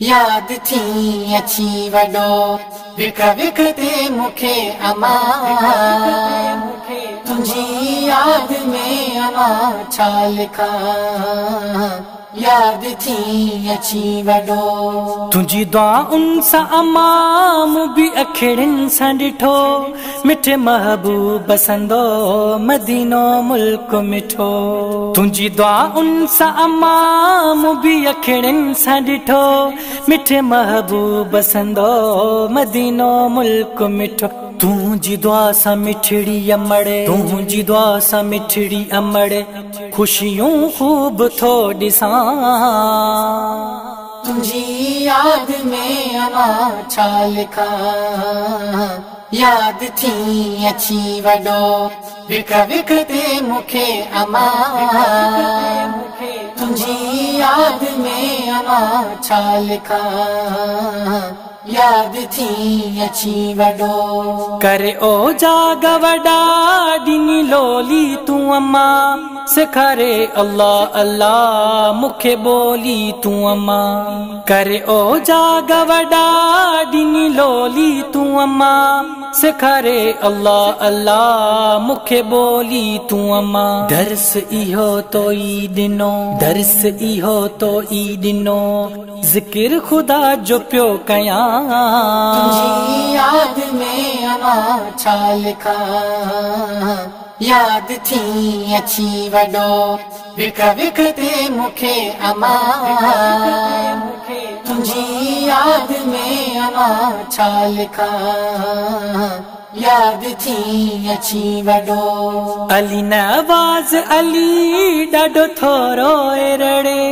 ياد ٿي اچي وڏو وڪ وڪ تي مون کي اما تنهنجي ياد ۾ اما ڇا لکا ياد ٿي اچي وڏو. تنهنجي دئائن سان امام به اکڙين سان ڏٺو. مٺي محبوب بسندو مدينو ملڪ مٺو. تنهنجي دئائن سان امام به اکڙين سان ڏٺو. مٺي محبوب بسندو مدينو ملڪ مٺو تنهنجي دعا سان مٺڙي امڙي. تنهنجي دعا سان مٺڙي امڙي. خوشيون خوب ٿو ڏسان. تنهنجي ياد ۾ اما ڇا لکا؟ ياد ٿي اچي وڏو. اما. تنهنجي ياد ۾ اما ڇا لکا ياد ٿي اچي وڏو ڪري او جاگ وڏا ڏني لولي تون امان سيکاري الله الله مون کي ٻولي تون امان. ڪري او جاگ وڏا ڏني لولي تون امان. سيکاري الله الله مون کي ٻولي تون امان. درس اهو تو ئي ڏنو اهو تو ئي ڏنو ذڪر خدا جو پيو ڪيان. اما ياد ٿي اچي وڏو اما تنهنجي ياد ۾ اما ڇا لکا ياد ٿي اچي وڏو علي نواز علي ڏاڍو ٿورو رڙي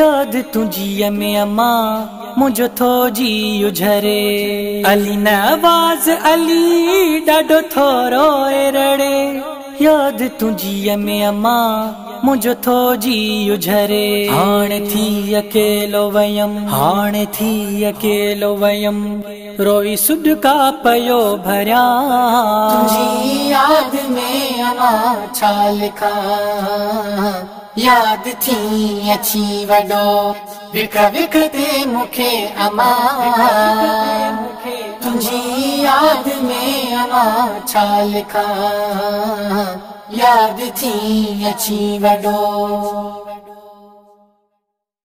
ياد تنهنجيءَ ۾ اما منهنجو ٿو جي اجهري. علي نواز علي ڏاڍو ٿورو رڙي ياد تنهنجيءَ ۾ اما منهنجو ٿو جي اجهري هاڻي ٿي اڪيلو ويم هاڻي ٿي اڪيلو ويم. روئي سڊڪا پيو ڀريان تنهنجي ياد ۾ اما ڇا لکا ياد ٿي اچي وڏو وڪ وڪ تي مون کي اما تنهنجي ياد ۾ اما ڇا لکا ياد ٿي اچي وڏو